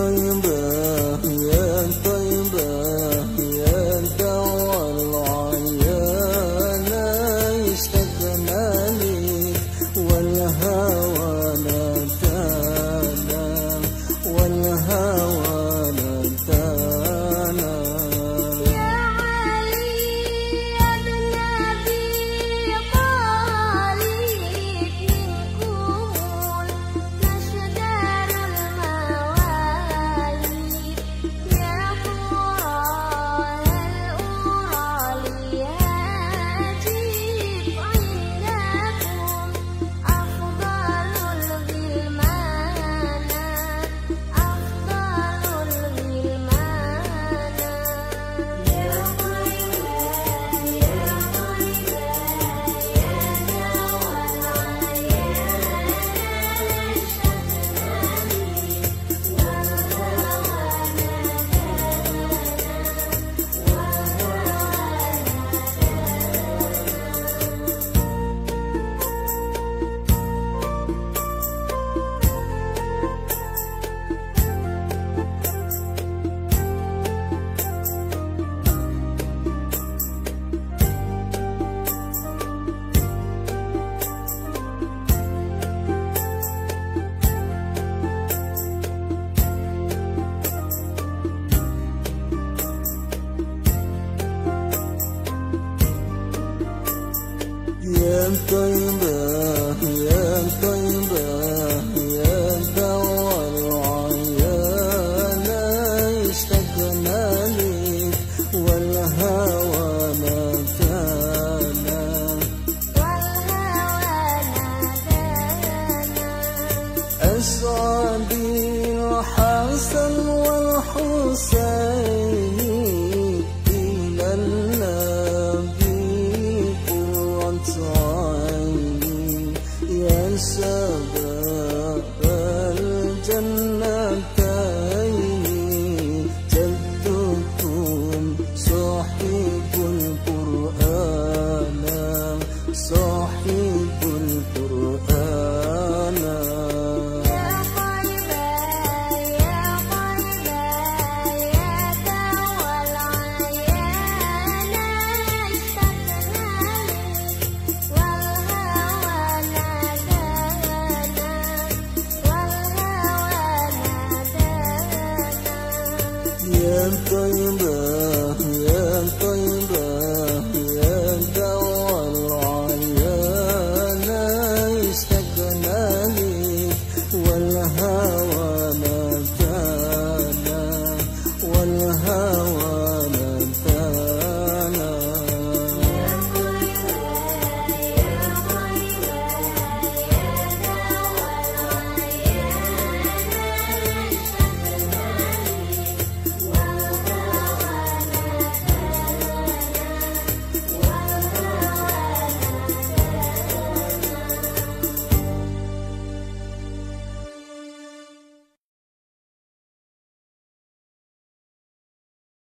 bayımda I'm going Maha.